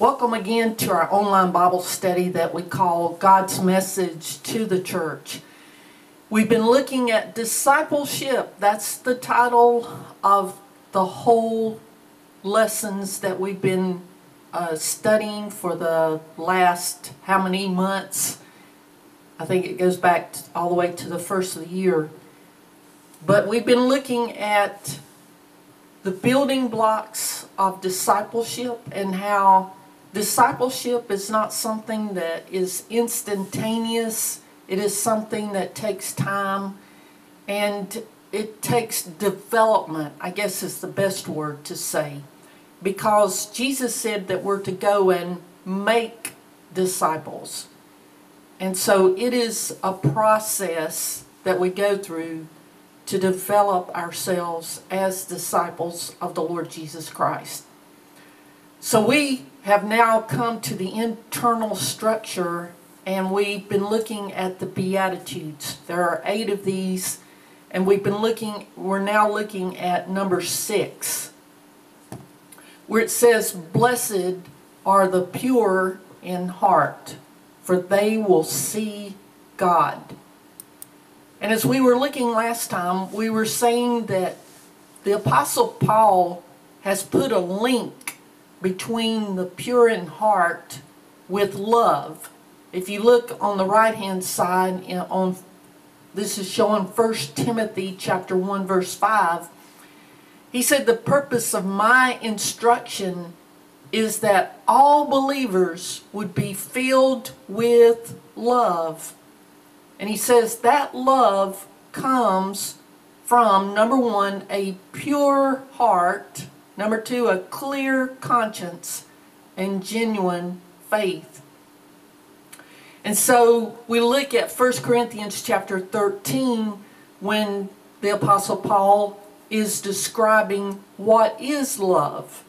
Welcome again to our online Bible study that we call God's Message to the Church. We've been looking at discipleship. That's the title of the whole lessons that we've been uh, studying for the last how many months? I think it goes back all the way to the first of the year. But we've been looking at the building blocks of discipleship and how discipleship is not something that is instantaneous. It is something that takes time and it takes development, I guess is the best word to say. Because Jesus said that we're to go and make disciples. And so it is a process that we go through to develop ourselves as disciples of the Lord Jesus Christ. So we have now come to the internal structure and we've been looking at the Beatitudes. There are eight of these and we've been looking, we're now looking at number six where it says, Blessed are the pure in heart, for they will see God. And as we were looking last time, we were saying that the Apostle Paul has put a link between the pure in heart with love. If you look on the right hand side on this is showing 1 Timothy chapter 1 verse 5. He said the purpose of my instruction is that all believers would be filled with love and he says that love comes from, number one, a pure heart, number two, a clear conscience, and genuine faith. And so we look at 1 Corinthians chapter 13 when the Apostle Paul is describing what is love.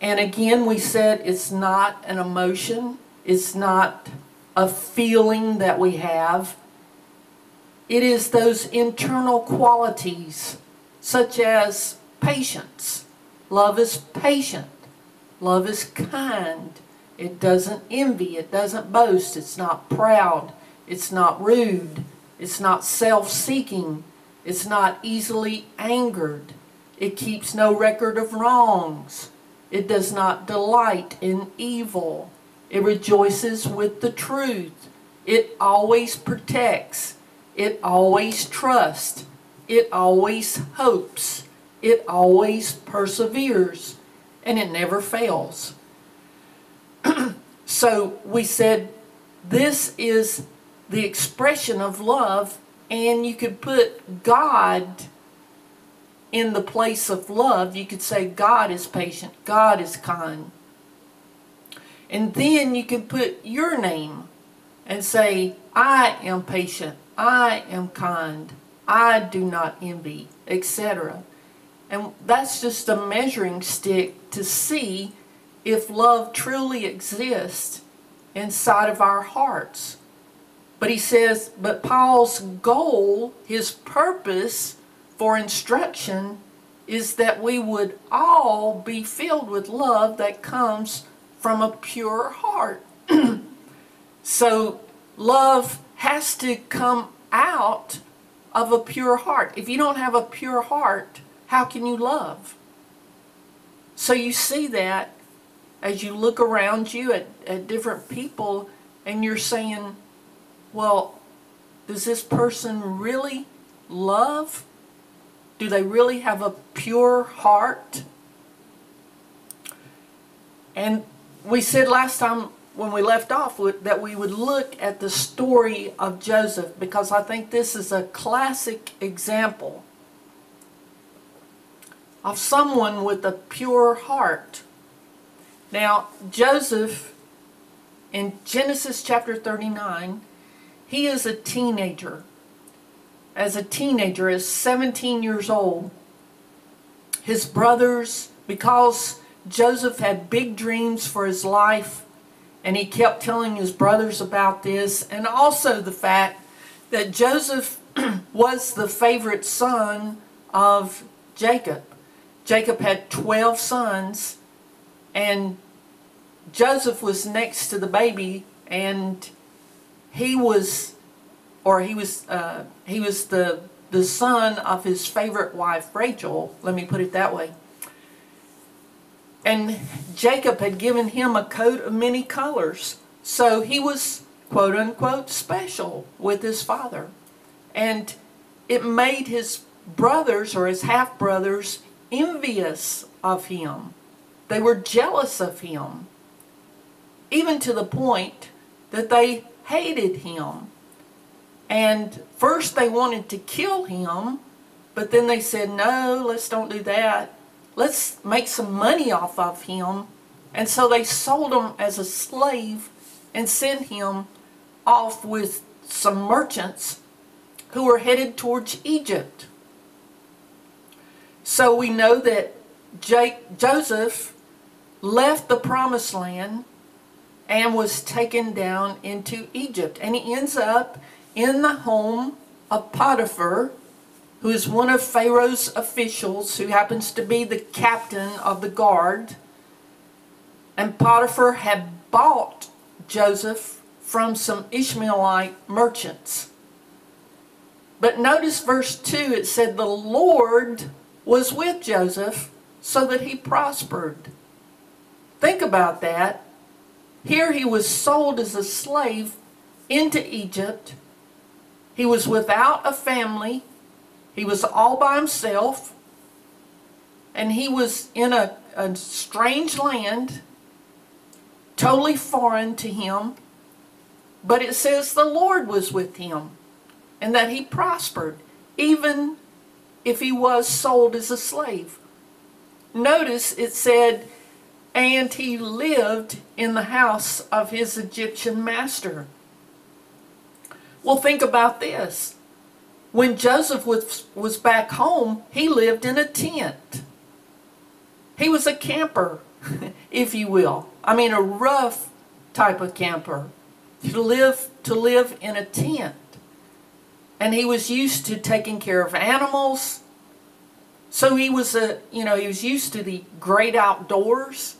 And again, we said it's not an emotion, it's not a feeling that we have. It is those internal qualities, such as patience. Love is patient. Love is kind. It doesn't envy. It doesn't boast. It's not proud. It's not rude. It's not self seeking. It's not easily angered. It keeps no record of wrongs. It does not delight in evil. It rejoices with the truth. It always protects. It always trusts. It always hopes. It always perseveres. And it never fails. so we said this is the expression of love, and you could put God in the place of love. You could say God is patient, God is kind. And then you can put your name and say, I am patient, I am kind, I do not envy, etc. And that's just a measuring stick to see if love truly exists inside of our hearts. But he says, but Paul's goal, his purpose for instruction is that we would all be filled with love that comes from a pure heart. so love has to come out of a pure heart. If you don't have a pure heart, how can you love? So you see that as you look around you at, at different people and you're saying, well, does this person really love? Do they really have a pure heart? And we said last time when we left off that we would look at the story of Joseph because I think this is a classic example of someone with a pure heart. Now, Joseph in Genesis chapter 39, he is a teenager. As a teenager, is 17 years old, his brothers, because Joseph had big dreams for his life, and he kept telling his brothers about this, and also the fact that Joseph was the favorite son of Jacob. Jacob had 12 sons, and Joseph was next to the baby and he was, or he was, uh, he was the, the son of his favorite wife, Rachel. Let me put it that way. And Jacob had given him a coat of many colors. So he was, quote unquote, special with his father. And it made his brothers or his half brothers envious of him. They were jealous of him, even to the point that they hated him. And first they wanted to kill him, but then they said, no, let's don't do that. Let's make some money off of him. And so they sold him as a slave and sent him off with some merchants who were headed towards Egypt. So we know that Jake, Joseph left the promised land and was taken down into Egypt. And he ends up in the home of Potiphar, who is one of Pharaoh's officials, who happens to be the captain of the guard. And Potiphar had bought Joseph from some Ishmaelite merchants. But notice verse 2, it said, The Lord was with Joseph so that he prospered. Think about that. Here he was sold as a slave into Egypt. He was without a family. He was all by himself. And he was in a, a strange land, totally foreign to him. But it says the Lord was with him and that he prospered, even if he was sold as a slave. Notice it said, and he lived in the house of his Egyptian master. Well, think about this. When Joseph was, was back home, he lived in a tent. He was a camper, if you will. I mean, a rough type of camper. To live, to live in a tent. And he was used to taking care of animals, so he was a, you know, he was used to the great outdoors,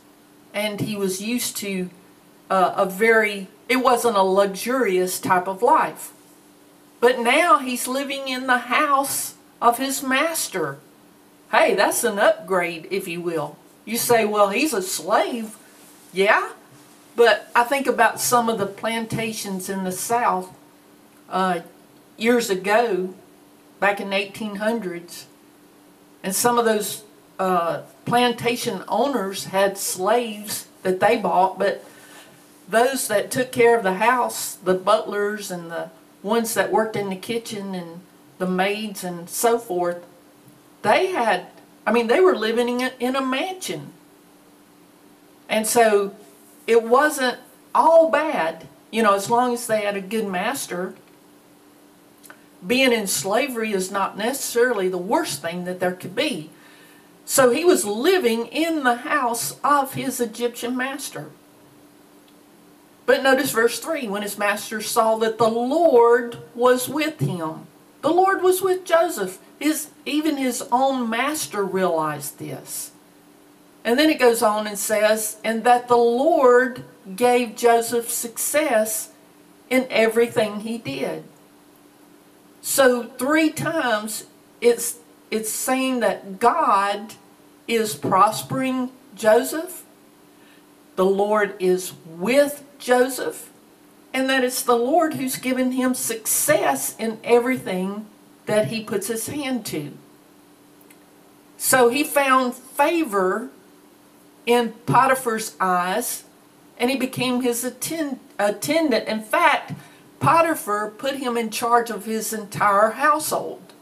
and he was used to uh, a very, it wasn't a luxurious type of life. But now he's living in the house of his master. Hey, that's an upgrade, if you will. You say, well, he's a slave. Yeah, but I think about some of the plantations in the South uh, years ago, back in the 1800s, and some of those uh, plantation owners had slaves that they bought, but those that took care of the house, the butlers and the ones that worked in the kitchen and the maids and so forth, they had, I mean, they were living in a mansion. And so it wasn't all bad, you know, as long as they had a good master being in slavery is not necessarily the worst thing that there could be. So he was living in the house of his Egyptian master. But notice verse 3 when his master saw that the Lord was with him. The Lord was with Joseph. His, even his own master realized this. And then it goes on and says, and that the Lord gave Joseph success in everything he did. So three times it's it's saying that God is prospering Joseph. The Lord is with Joseph. And that it's the Lord who's given him success in everything that he puts his hand to. So he found favor in Potiphar's eyes and he became his attend attendant. In fact, Potiphar put him in charge of his entire household.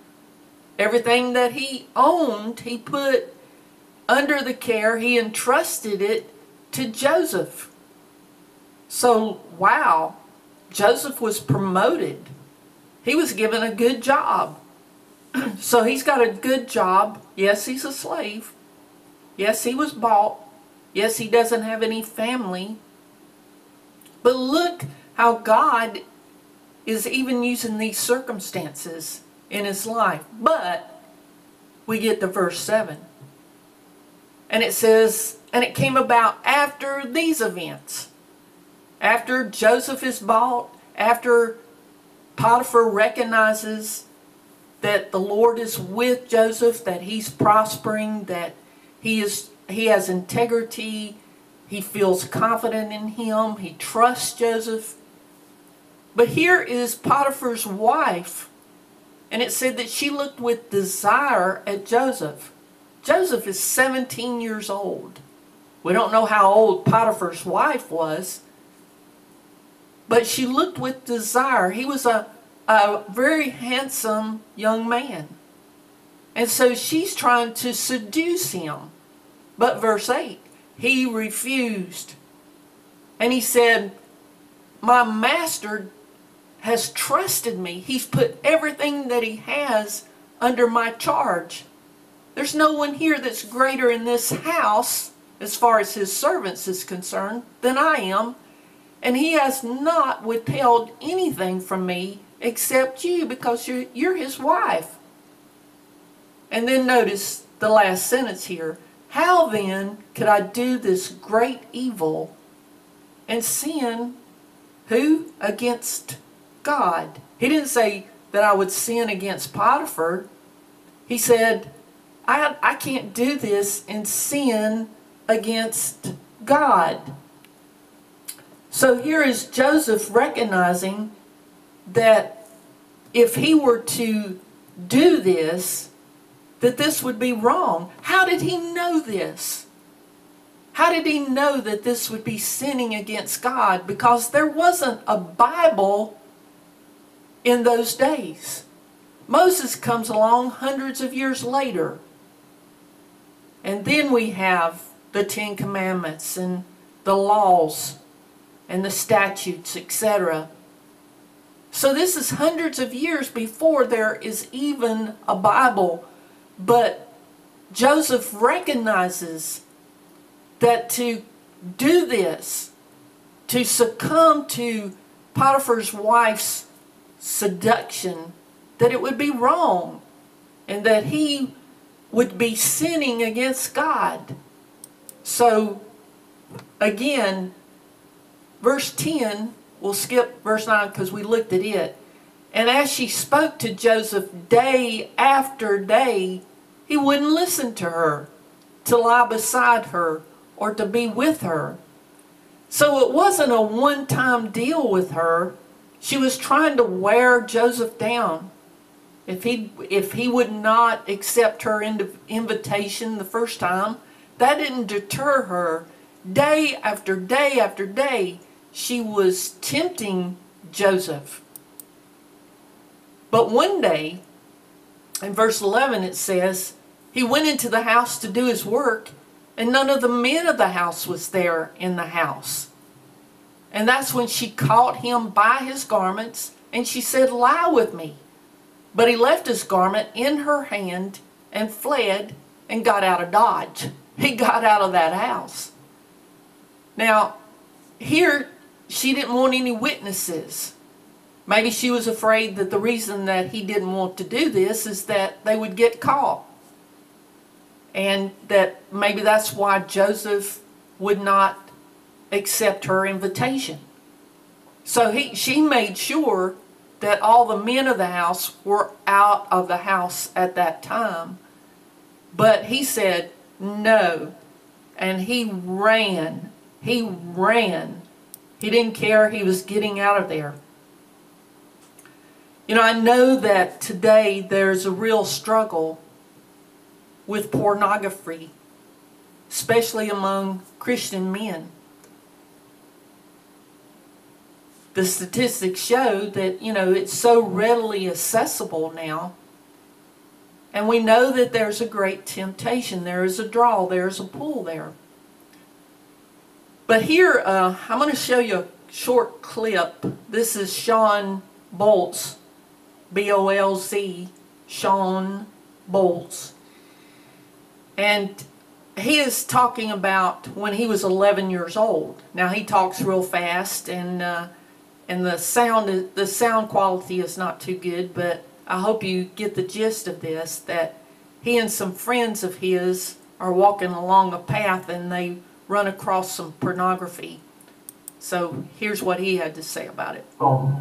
Everything that he owned, he put under the care, he entrusted it to Joseph. So, wow, Joseph was promoted. He was given a good job. so he's got a good job. Yes, he's a slave. Yes, he was bought. Yes, he doesn't have any family. But look how God is even using these circumstances in his life. But we get to verse 7. And it says, and it came about after these events. After Joseph is bought, after Potiphar recognizes that the Lord is with Joseph, that he's prospering, that he is he has integrity, he feels confident in him, he trusts Joseph. But here is Potiphar's wife, and it said that she looked with desire at Joseph. Joseph is 17 years old. We don't know how old Potiphar's wife was, but she looked with desire. He was a, a very handsome young man. And so she's trying to seduce him. But verse 8, he refused. And he said, My master has trusted me. He's put everything that he has under my charge. There's no one here that's greater in this house, as far as his servants is concerned, than I am. And he has not withheld anything from me except you because you're, you're his wife. And then notice the last sentence here. How then could I do this great evil and sin who? Against God. He didn't say that I would sin against Potiphar. He said, I, I can't do this and sin against God. So here is Joseph recognizing that if he were to do this, that this would be wrong. How did he know this? How did he know that this would be sinning against God? Because there wasn't a Bible in those days. Moses comes along hundreds of years later. And then we have the Ten Commandments and the laws and the statutes, etc. So this is hundreds of years before there is even a Bible. But Joseph recognizes that to do this, to succumb to Potiphar's wife's seduction, that it would be wrong and that he would be sinning against God. So, again, verse 10, we'll skip verse 9 because we looked at it. And as she spoke to Joseph day after day, he wouldn't listen to her, to lie beside her, or to be with her. So it wasn't a one time deal with her. She was trying to wear Joseph down. If he, if he would not accept her invitation the first time, that didn't deter her. Day after day after day, she was tempting Joseph. But one day, in verse 11, it says, He went into the house to do his work, and none of the men of the house was there in the house. And that's when she caught him by his garments and she said, Lie with me. But he left his garment in her hand and fled and got out of Dodge. He got out of that house. Now, here she didn't want any witnesses. Maybe she was afraid that the reason that he didn't want to do this is that they would get caught. And that maybe that's why Joseph would not accept her invitation. So he, she made sure that all the men of the house were out of the house at that time. But he said, no. And he ran. He ran. He didn't care. He was getting out of there. You know, I know that today there's a real struggle with pornography, especially among Christian men. The statistics show that, you know, it's so readily accessible now. And we know that there's a great temptation. There is a draw. There is a pull there. But here, uh, I'm going to show you a short clip. This is Shawn Bolz, B-O-L-Z, Shawn Bolz. And he is talking about when he was 11 years old. Now, he talks real fast and... Uh, and the sound the sound quality is not too good but I hope you get the gist of this that he and some friends of his are walking along a path and they run across some pornography. So here's what he had to say about it. Oh,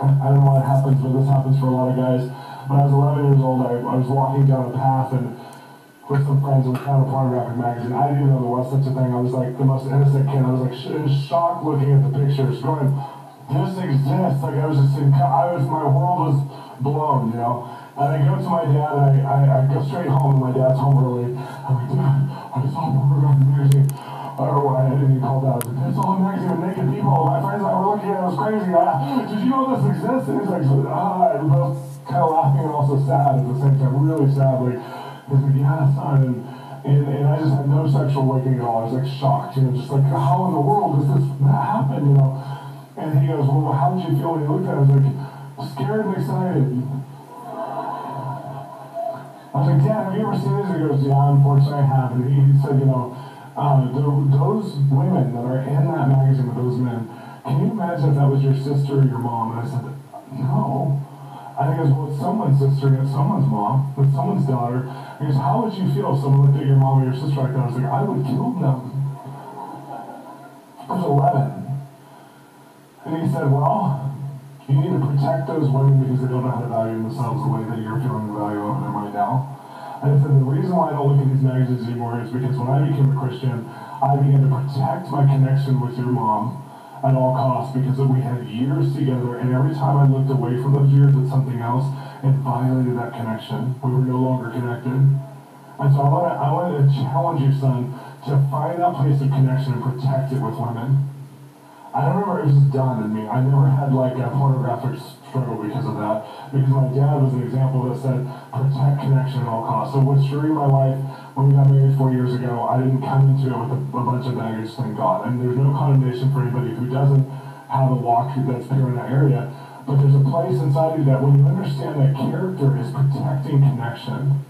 I don't know what happens, but this happens for a lot of guys. When I was 11 years old, I, I was walking down a path and with some friends and found a pornographic magazine. I didn't know there was such a thing. I was like the most innocent kid. I was like in shock looking at the pictures, going, "This exists!" Like I was just I was my world was blown, you know. And I go to my dad, and I, I, I go straight home, and my dad's home early. I'm like, Dad, I saw a pornographic magazine. Or I didn't even call that. I was like, I saw a magazine with naked people. My friends and I were looking at it. It was crazy. I, Did you know this exists? And he's like, ah, and both kind of laughing and also sad at the same time, really sadly. He's like, yeah, son. And, and, and I just had no sexual awakening at all. I was like shocked, you know, just like, how in the world does this happen, you know? And he goes, well, how did you feel when you looked at it? I was like, scared and excited. I was like, Dad, have you ever seen this? He goes, Yeah, unfortunately I have. And he, said, you know, uh, the, those women that are in that magazine with those men, can you imagine if that was your sister or your mom? And I said, No. I think well, it's someone's sister it's someone's mom, it's someone's daughter. He goes, How would you feel if someone looked at your mom or your sister like that? I was like, I would kill them. I was 11. And he said, Well, you need to protect those women because they don't know how to value themselves the way that you're feeling the value of them right now. And I said, the reason why I don't look at these magazines anymore is because when I became a Christian, I began to protect my connection with your mom at all costs because we had years together, and every time I looked away from those years at something else, it violated that connection. We were no longer connected. And so I want to I want to challenge you, son, to find that place of connection and protect it with women. I don't remember it was done in me. I never had like a pornographic struggle because of that. Because my dad was an example that said protect connection at all costs. So what's during my life when we got married four years ago, I didn't come into it with a, a bunch of baggage, thank God. And there's no condemnation for anybody who doesn't have a walk that's pure in that area. But there's a place inside you that when you understand that character is protecting connection,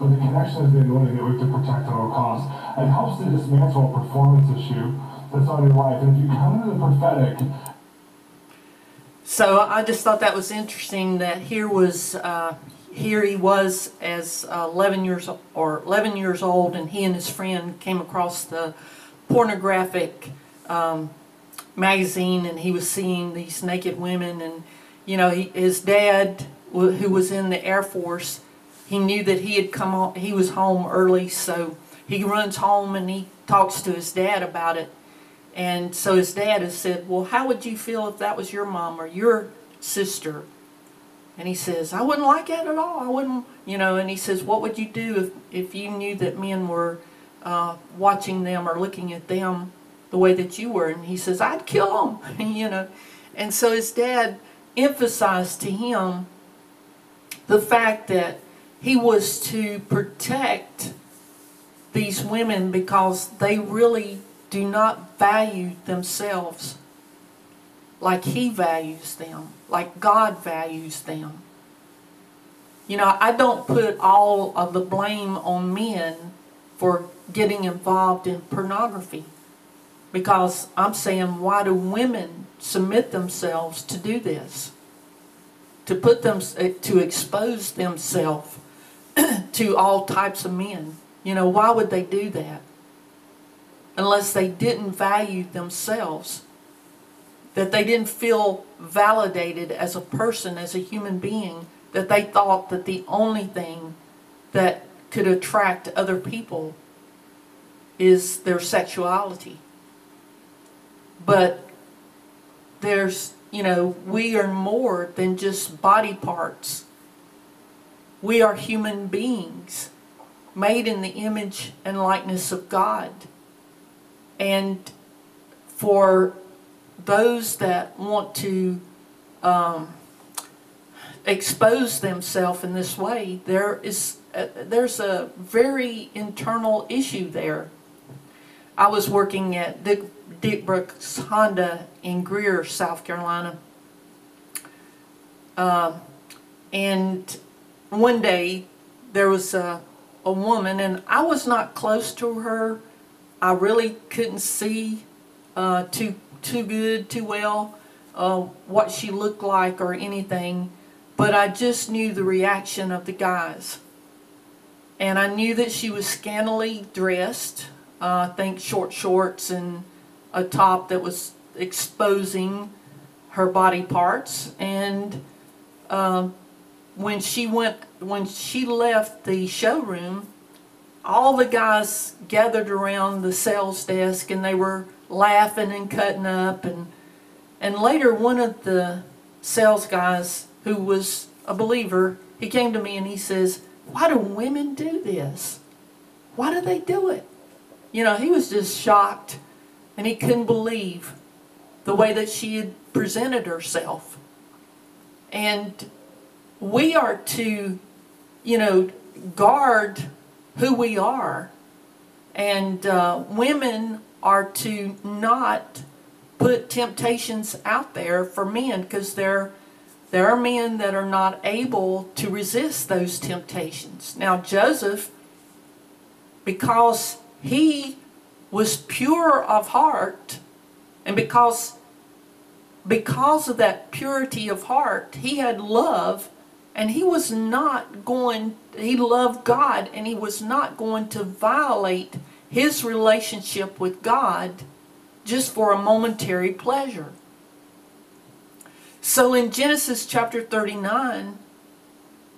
but the connection is the anointing that we have to protect at all costs. It helps to dismantle a performance issue that's on your life. And you come into the prophetic. So I just thought that was interesting that here was uh, here he was as uh, 11 years or 11 years old, and he and his friend came across the pornographic um, magazine, and he was seeing these naked women, and you know he, his dad, who was in the Air Force, he knew that he had come he was home early, so he runs home and he talks to his dad about it and so his dad has said, Well, how would you feel if that was your mom or your sister? And he says, I wouldn't like that at all. I wouldn't, you know, and he says, What would you do if, if you knew that men were uh, watching them or looking at them the way that you were? And he says, I'd kill them, you know. And so his dad emphasized to him the fact that he was to protect these women because they really do not value themselves like He values them, like God values them. You know, I don't put all of the blame on men for getting involved in pornography because I'm saying, why do women submit themselves to do this? To put them, to expose themselves to all types of men. You know, why would they do that? Unless they didn't value themselves, that they didn't feel validated as a person, as a human being, that they thought that the only thing that could attract other people is their sexuality. But there's, you know, we are more than just body parts. We are human beings made in the image and likeness of God. And for those that want to um, expose themselves in this way, there is a, there's a very internal issue there. I was working at Dick, Dick Brooks Honda in Greer, South Carolina. Um, and one day there was a, a woman, and I was not close to her I really couldn't see uh, too too good, too well, uh, what she looked like or anything, but I just knew the reaction of the guys. and I knew that she was scantily dressed. Uh, I think short shorts and a top that was exposing her body parts. And um, when she went, when she left the showroom, all the guys gathered around the sales desk and they were laughing and cutting up and and later one of the sales guys who was a believer he came to me and he says why do women do this? Why do they do it? You know he was just shocked and he couldn't believe the way that she had presented herself. And we are to you know guard who we are. And uh, women are to not put temptations out there for men because there, there are men that are not able to resist those temptations. Now, Joseph, because he was pure of heart, and because because of that purity of heart, he had love and he was not going, he loved God and he was not going to violate his relationship with God just for a momentary pleasure. So in Genesis chapter 39,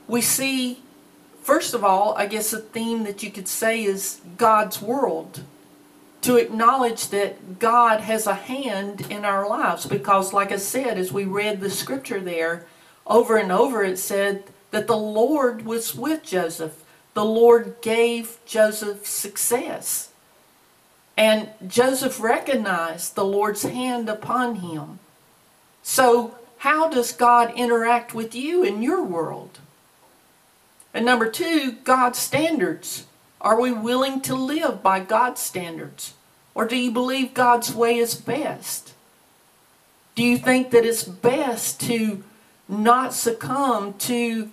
we see, first of all, I guess a theme that you could say is God's world. To acknowledge that God has a hand in our lives. Because, like I said, as we read the scripture there, over and over it said that the Lord was with Joseph. The Lord gave Joseph success. And Joseph recognized the Lord's hand upon him. So, how does God interact with you in your world? And number two, God's standards. Are we willing to live by God's standards? Or do you believe God's way is best? Do you think that it's best to not succumb to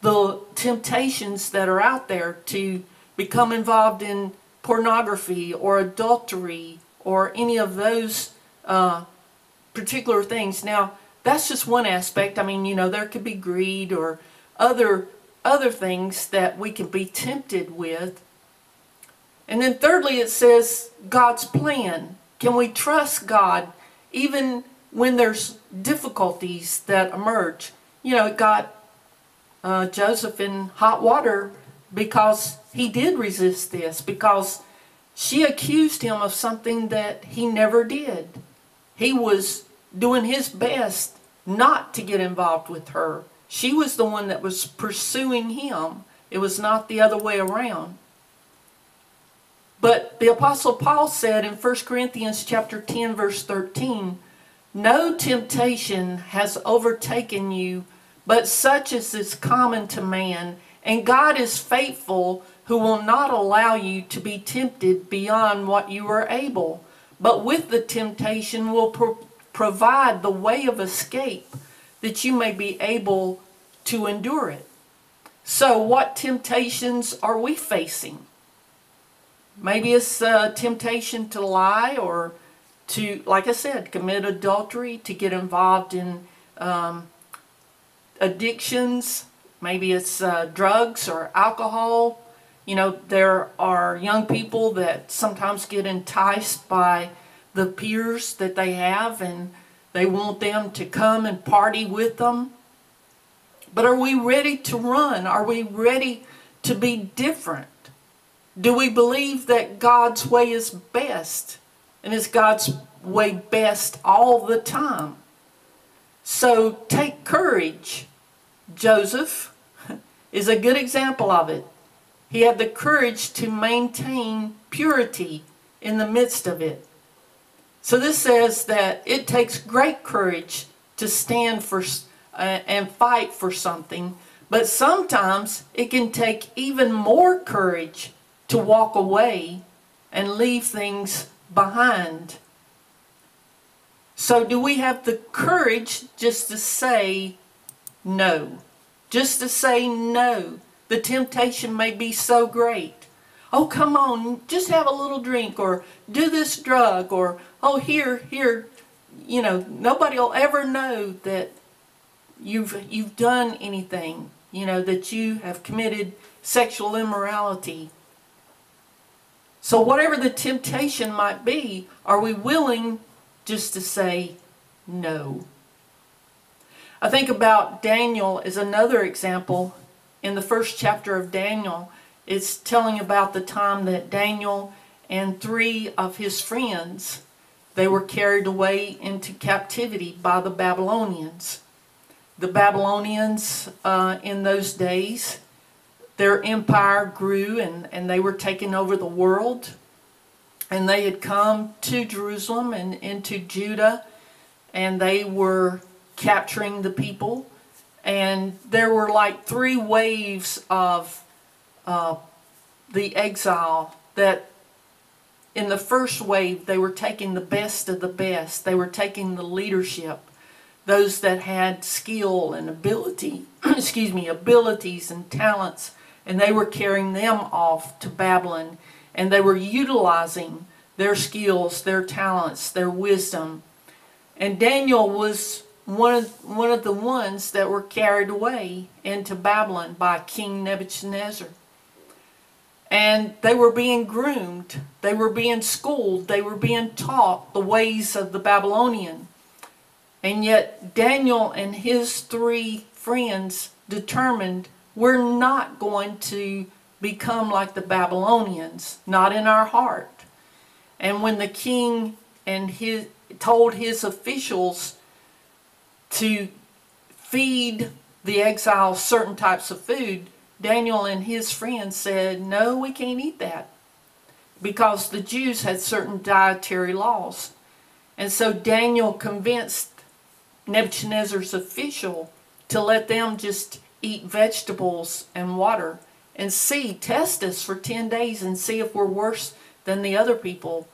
the temptations that are out there to become involved in pornography or adultery or any of those uh, particular things. Now, that's just one aspect. I mean, you know, there could be greed or other other things that we can be tempted with. And then thirdly, it says God's plan. Can we trust God even when there's difficulties that emerge. You know, it got uh, Joseph in hot water because he did resist this, because she accused him of something that he never did. He was doing his best not to get involved with her. She was the one that was pursuing him. It was not the other way around. But the apostle Paul said in 1 Corinthians chapter 10 verse 13, no temptation has overtaken you, but such as is common to man. And God is faithful, who will not allow you to be tempted beyond what you are able, but with the temptation will pro provide the way of escape that you may be able to endure it. So, what temptations are we facing? Maybe it's a temptation to lie or to, like I said, commit adultery, to get involved in um, addictions. Maybe it's uh, drugs or alcohol. You know, there are young people that sometimes get enticed by the peers that they have and they want them to come and party with them. But are we ready to run? Are we ready to be different? Do we believe that God's way is best? And it's God's way best all the time. So take courage. Joseph is a good example of it. He had the courage to maintain purity in the midst of it. So this says that it takes great courage to stand for uh, and fight for something, but sometimes it can take even more courage to walk away and leave things behind. So, do we have the courage just to say no? Just to say no. The temptation may be so great. Oh, come on, just have a little drink or do this drug or, oh, here, here. You know, nobody will ever know that you've, you've done anything. you know, that you have committed sexual immorality. So, whatever the temptation might be, are we willing just to say no? I think about Daniel as another example. In the first chapter of Daniel, it's telling about the time that Daniel and three of his friends they were carried away into captivity by the Babylonians. The Babylonians uh, in those days, their empire grew and, and they were taking over the world. And they had come to Jerusalem and into Judah, and they were capturing the people. And there were like three waves of uh, the exile that in the first wave, they were taking the best of the best. They were taking the leadership, those that had skill and ability, excuse me, abilities and talents, and they were carrying them off to Babylon, and they were utilizing their skills, their talents, their wisdom. And Daniel was one of, one of the ones that were carried away into Babylon by King Nebuchadnezzar. And they were being groomed, they were being schooled, they were being taught the ways of the Babylonian. And yet, Daniel and his three friends determined we're not going to become like the Babylonians, not in our heart. And when the king and his told his officials to feed the exiles certain types of food, Daniel and his friends said, No, we can't eat that. Because the Jews had certain dietary laws. And so Daniel convinced Nebuchadnezzar's official to let them just eat vegetables and water and see, test us for 10 days and see if we're worse than the other people.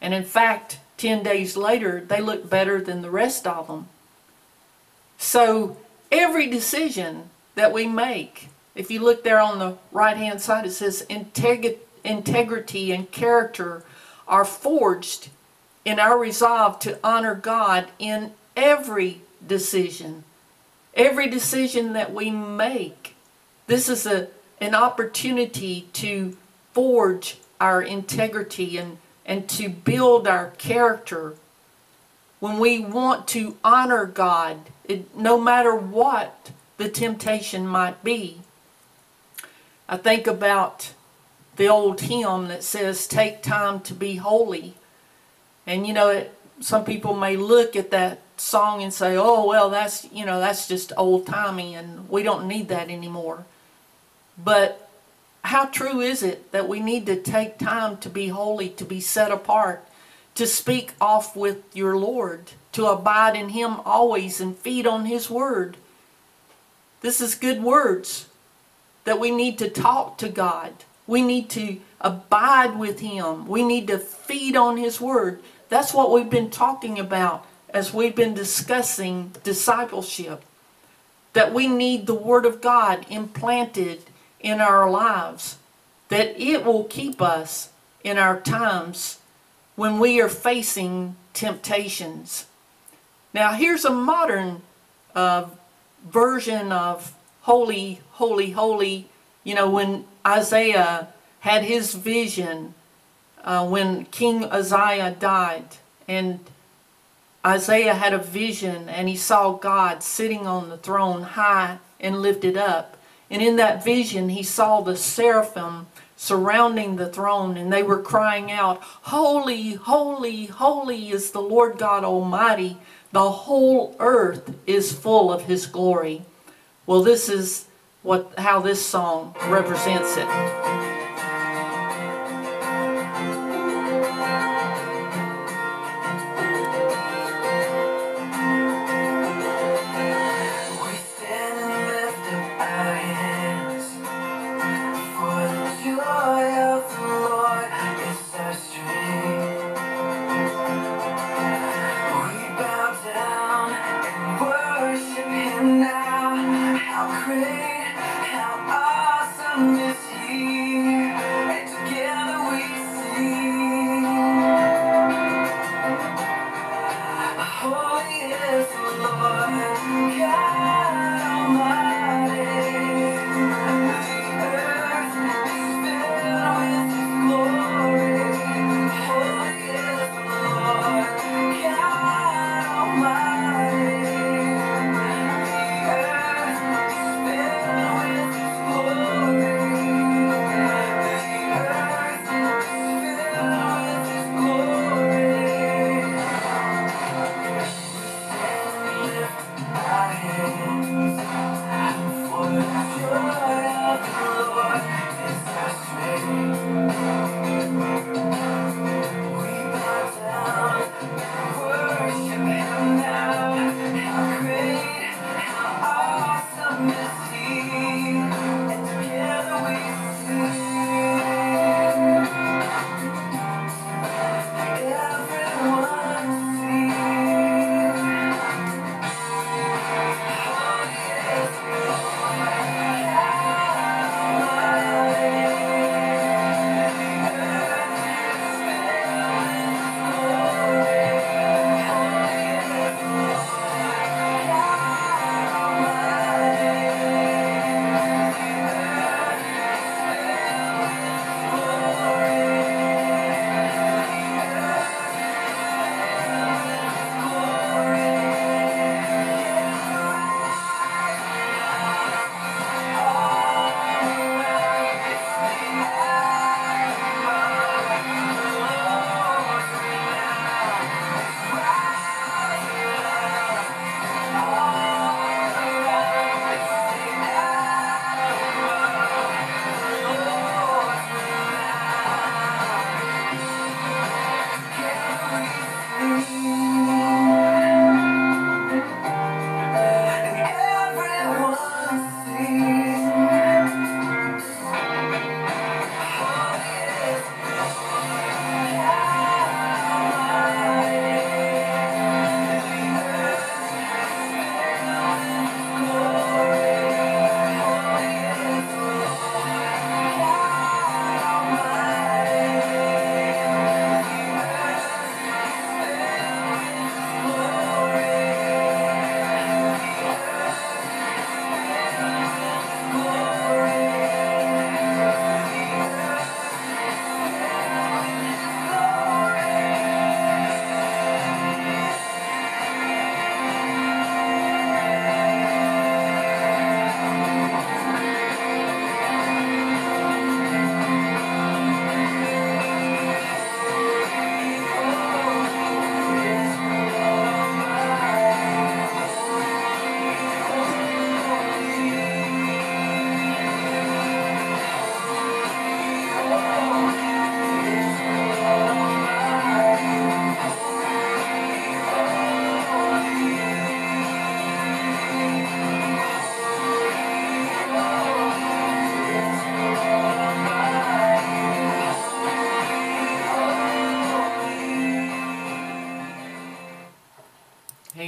And in fact, 10 days later, they looked better than the rest of them. So every decision that we make if you look there on the right hand side, it says Integ integrity and character are forged in our resolve to honor God in every decision. Every decision that we make. This is a, an opportunity to forge our integrity and, and to build our character. When we want to honor God, it, no matter what the temptation might be, I think about the old hymn that says, Take time to be holy. And you know, it, some people may look at that song and say, Oh, well, that's, you know, that's just old timey and we don't need that anymore. But how true is it that we need to take time to be holy, to be set apart, to speak off with your Lord, to abide in Him always and feed on His Word? This is good words that we need to talk to God. We need to abide with Him. We need to feed on His Word. That's what we've been talking about as we've been discussing discipleship. That we need the Word of God implanted in our lives. That it will keep us in our times when we are facing temptations. Now, here's a modern uh, version of holy, holy, holy. You know, when Isaiah had his vision uh, when King Uzziah died, and Isaiah had a vision and he saw God sitting on the throne high and lifted up. And in that vision, he saw the seraphim surrounding the throne, and they were crying out, Holy, holy, holy is the Lord God Almighty. The whole earth is full of his glory. Well, this is what how this song represents it.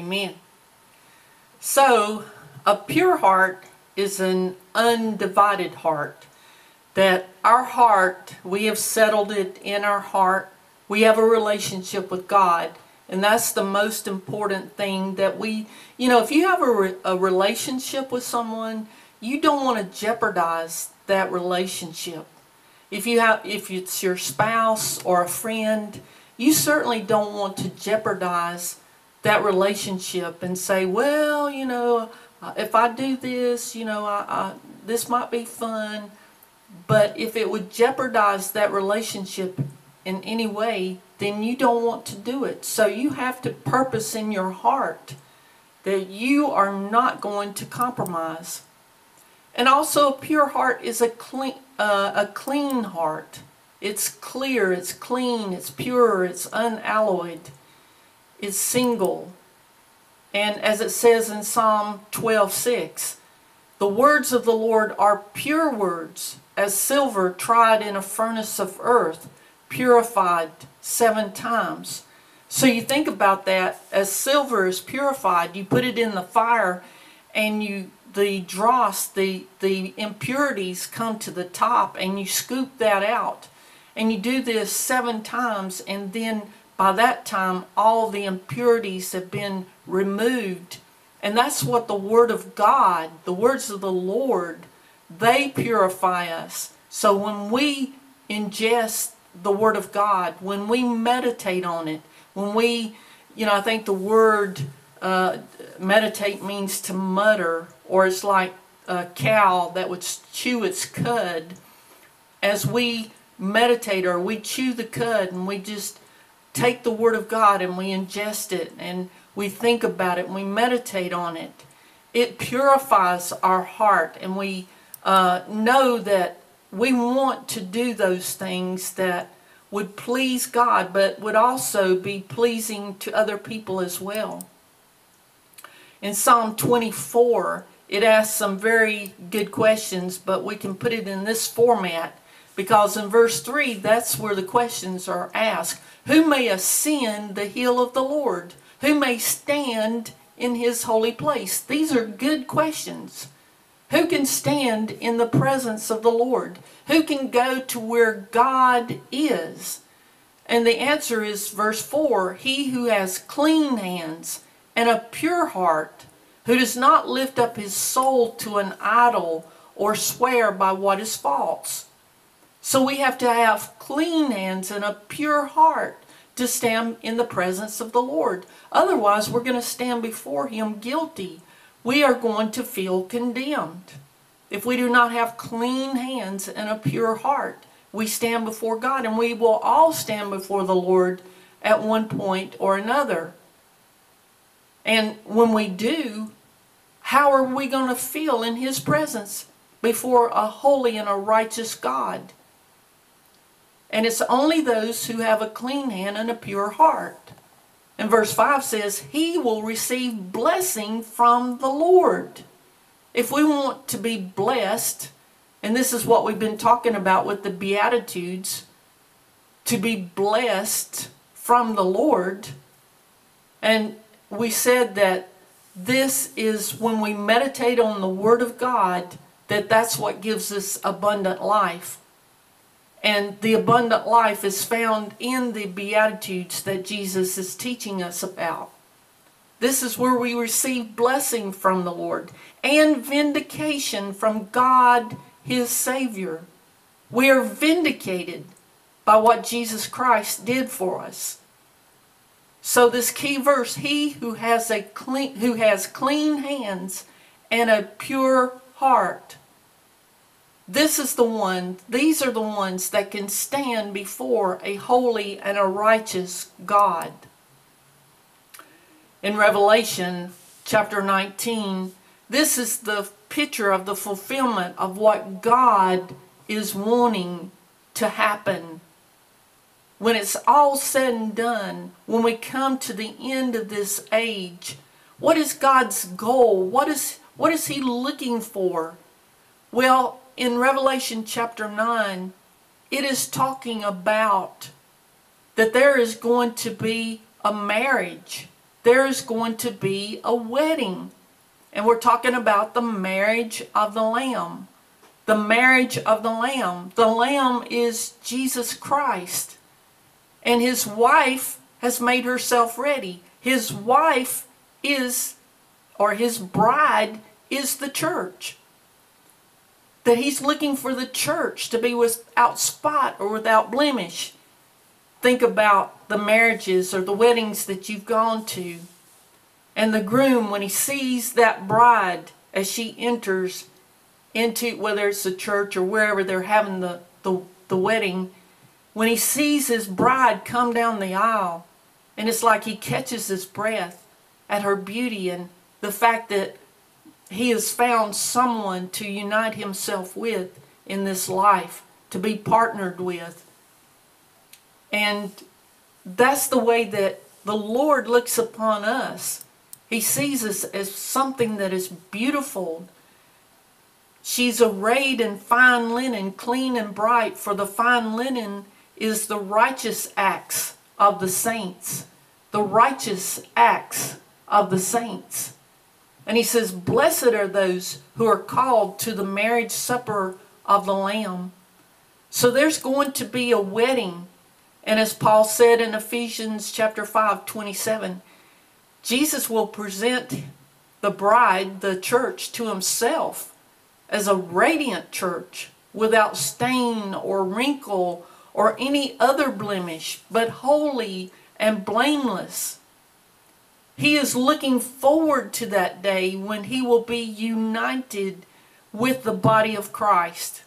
Amen. So, a pure heart is an undivided heart. That our heart, we have settled it in our heart. We have a relationship with God. And that's the most important thing that we, you know, if you have a, re- a relationship with someone, you don't want to jeopardize that relationship. If you have, if it's your spouse or a friend, you certainly don't want to jeopardize that relationship and say, well, you know, uh, if I do this, you know, I, I, this might be fun. But if it would jeopardize that relationship in any way, then you don't want to do it. So you have to purpose in your heart that you are not going to compromise. And also, a pure heart is a clean, uh, a clean heart. It's clear, it's clean, it's pure, it's unalloyed, it's single. And as it says in Psalm 12:6, the words of the Lord are pure words, as silver tried in a furnace of earth, purified seven times. So you think about that as silver is purified, you put it in the fire and you the dross, the the impurities come to the top and you scoop that out. And you do this seven times and then by that time all the impurities have been removed. And that's what the word of God, the words of the Lord, they purify us. So when we ingest the Word of God, when we meditate on it, when we, you know, I think the word uh, meditate means to mutter, or it's like a cow that would chew its cud. As we meditate or we chew the cud and we just take the Word of God and we ingest it and we think about it and we meditate on it, it purifies our heart and we uh, know that we want to do those things that would please God, but would also be pleasing to other people as well. In Psalm 24, it asks some very good questions, but we can put it in this format because in verse 3, that's where the questions are asked. Who may ascend the hill of the Lord? Who may stand in his holy place? These are good questions. Who can stand in the presence of the Lord? Who can go to where God is? And the answer is verse 4 He who has clean hands and a pure heart, who does not lift up his soul to an idol or swear by what is false. So we have to have clean hands and a pure heart to stand in the presence of the Lord. Otherwise, we're going to stand before Him guilty we are going to feel condemned. If we do not have clean hands and a pure heart, we stand before God and we will all stand before the Lord at one point or another. And when we do, how are we going to feel in His presence before a holy and a righteous God? And it's only those who have a clean hand and a pure heart. And verse 5 says, He will receive blessing from the Lord. If we want to be blessed, and this is what we've been talking about with the Beatitudes, to be blessed from the Lord. And we said that this is when we meditate on the Word of God, that that's what gives us abundant life. And the abundant life is found in the Beatitudes that Jesus is teaching us about. This is where we receive blessing from the Lord and vindication from God, His Savior. We are vindicated by what Jesus Christ did for us. So this key verse, he who has a clean who has clean hands and a pure heart this is the one, these are the ones that can stand before a holy and a righteous God. In Revelation chapter 19, this is the picture of the fulfillment of what God is wanting to happen. When it's all said and done, when we come to the end of this age, what is God's goal? What is, what is He looking for? Well, in Revelation chapter 9, it is talking about that there is going to be a marriage there is going to be a wedding. And we're talking about the marriage of the Lamb. The marriage of the Lamb. The Lamb is Jesus Christ. And his wife has made herself ready. His wife is, or his bride is the church. That he's looking for the church to be without spot or without blemish. Think about the marriages or the weddings that you've gone to. And the groom, when he sees that bride as she enters into, whether it's the church or wherever they're having the, the, the wedding, when he sees his bride come down the aisle, and it's like he catches his breath at her beauty and the fact that he has found someone to unite himself with in this life, to be partnered with. And that's the way that the Lord looks upon us. He sees us as something that is beautiful. She's arrayed in fine linen, clean and bright, for the fine linen is the righteous acts of the saints. The righteous acts of the saints. And he says, Blessed are those who are called to the marriage supper of the Lamb. So there's going to be a wedding. And as Paul said in Ephesians chapter 5, 27, Jesus will present the bride, the church, to himself as a radiant church without stain or wrinkle or any other blemish, but holy and blameless. He is looking forward to that day when he will be united with the body of Christ.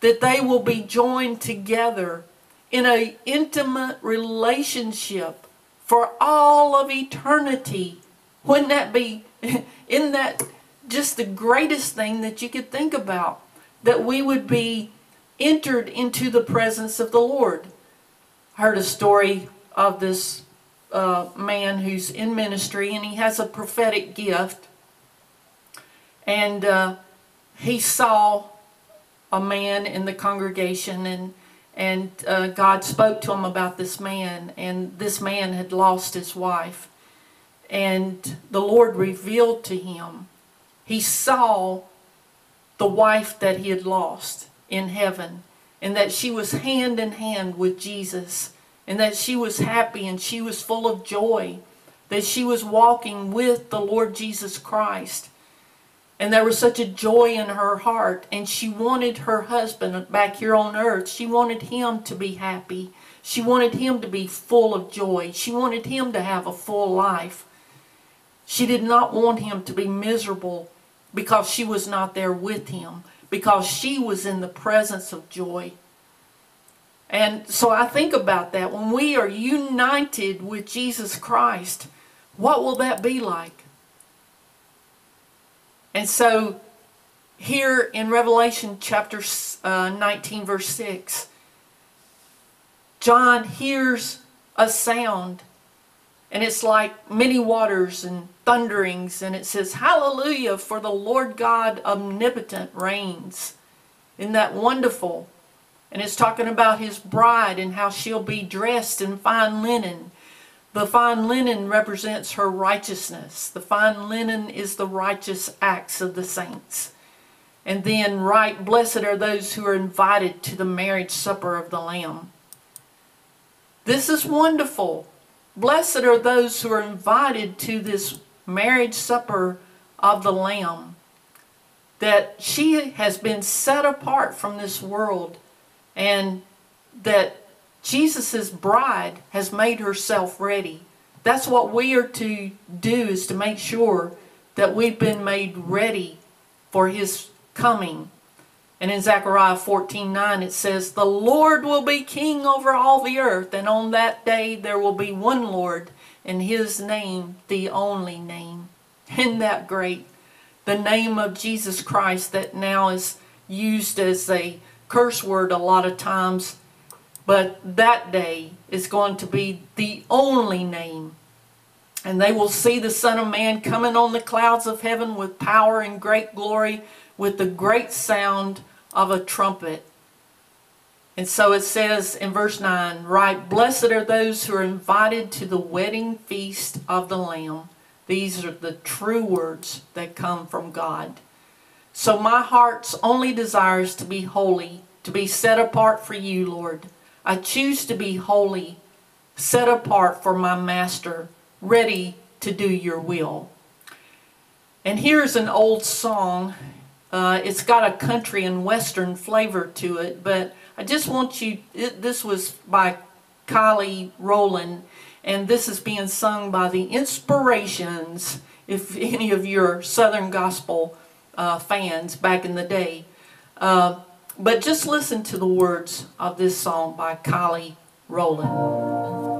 That they will be joined together in an intimate relationship for all of eternity. Wouldn't that be, isn't that just the greatest thing that you could think about? That we would be entered into the presence of the Lord. I heard a story of this uh, man who's in ministry and he has a prophetic gift. And uh, he saw a man in the congregation and and uh, God spoke to him about this man and this man had lost his wife and the Lord revealed to him he saw the wife that he had lost in heaven and that she was hand in hand with Jesus and that she was happy and she was full of joy, that she was walking with the Lord Jesus Christ. And there was such a joy in her heart, and she wanted her husband back here on earth. She wanted him to be happy. She wanted him to be full of joy. She wanted him to have a full life. She did not want him to be miserable because she was not there with him, because she was in the presence of joy. And so I think about that. When we are united with Jesus Christ, what will that be like? And so here in Revelation chapter uh, 19, verse 6, John hears a sound, and it's like many waters and thunderings, and it says, Hallelujah, for the Lord God omnipotent reigns. Isn't that wonderful? And it's talking about his bride and how she'll be dressed in fine linen. The fine linen represents her righteousness. The fine linen is the righteous acts of the saints. And then, right, blessed are those who are invited to the marriage supper of the Lamb. This is wonderful. Blessed are those who are invited to this marriage supper of the Lamb. That she has been set apart from this world and that Jesus' bride has made herself ready. That's what we are to do is to make sure that we've been made ready for his coming. And in Zechariah 14 9, it says, The Lord will be king over all the earth, and on that day there will be one Lord, and his name the only name. Isn't that great? The name of Jesus Christ that now is used as a curse word a lot of times, but that day is going to be the only name. And they will see the Son of Man coming on the clouds of heaven with power and great glory, with the great sound of a trumpet. And so it says in verse 9, right, blessed are those who are invited to the wedding feast of the Lamb. These are the true words that come from God. So my heart's only desires to be holy, to be set apart for you, Lord. I choose to be holy, set apart for my master, ready to do your will. And here's an old song. Uh, it's got a country and western flavor to it, but I just want you, it, this was by Kyla Rowland, and this is being sung by the Inspirations, if any of your Southern Gospel uh, fans back in the day. Uh, but just listen to the words of this song by Kyla Rowland.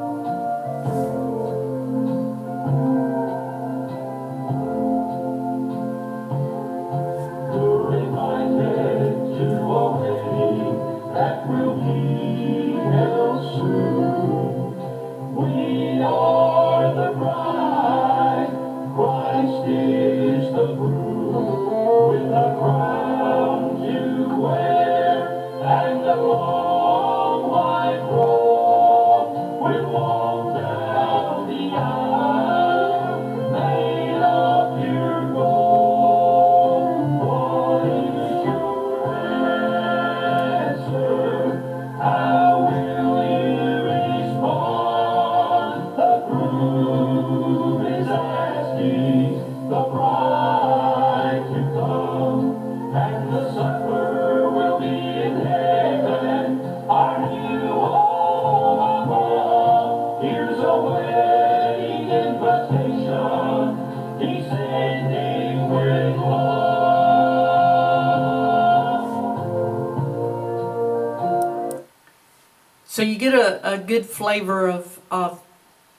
A, good flavor of, of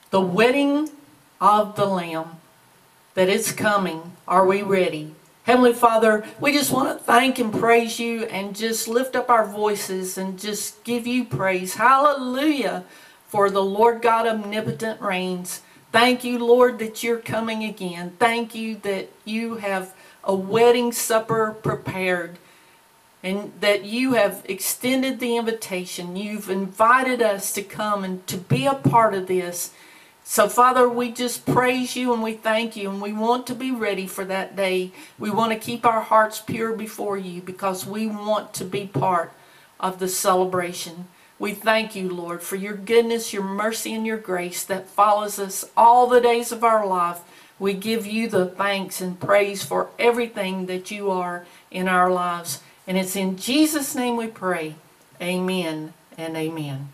the wedding of the Lamb, that is coming. Are we ready? Heavenly Father, we just want to thank and praise you and just lift up our voices and just give you praise. Hallelujah. For the Lord God omnipotent reigns. Thank you, Lord, that you're coming again. Thank you that you have a wedding supper prepared and that you have extended the invitation. You've invited us to come and to be a part of this. So, Father, we just praise you and we thank you, and we want to be ready for that day. We want to keep our hearts pure before you because we want to be part of the celebration. We thank you, Lord, for your goodness, your mercy, and your grace that follows us all the days of our life. We give you the thanks and praise for everything that you are in our lives. And it's in Jesus' name we pray. Amen and amen.